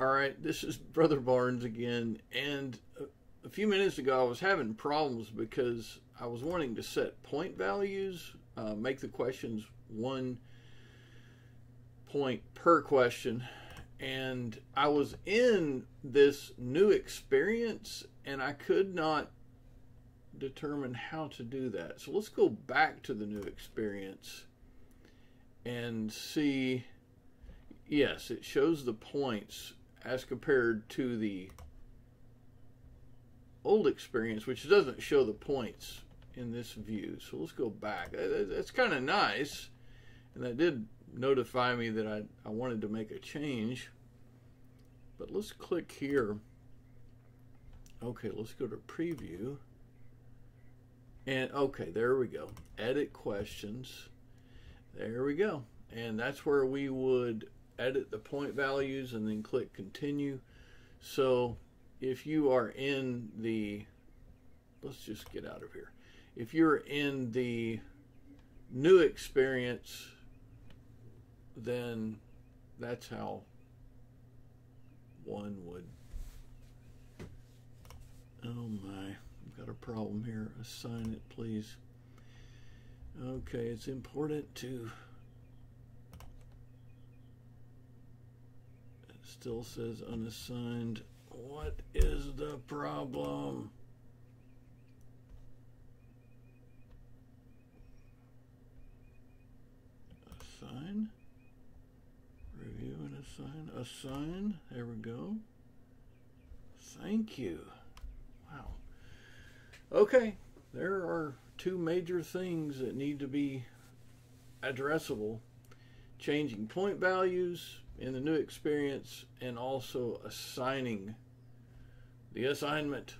All right, this is Brother Barnes again, and a, few minutes ago I was having problems because I was wanting to set point values, uh, make the questions one point per question, and I was in this new experience and I could not determine how to do that. So let's go back to the new experience and see. Yes, it shows the points as compared to the old experience, which doesn't show the points in this view. So let's go back. That's kind of nice. And that did notify me that I, I wanted to make a change. But let's click here. Okay, let's go to preview. And okay, there we go. Edit questions. There we go. And that's where we would edit the point values and then click continue. So if you are in the, let's just get out of here. If you're in the new experience, then that's how one would. Oh my, I've got a problem here. Assign it, please. Okay, it's important to still says unassigned. What is the problem? Assign. Review and assign. Assign. There we go. Thank you. Wow. Okay. There are two major things that need to be addressable. Changing point values in the new experience and also assigning the assignment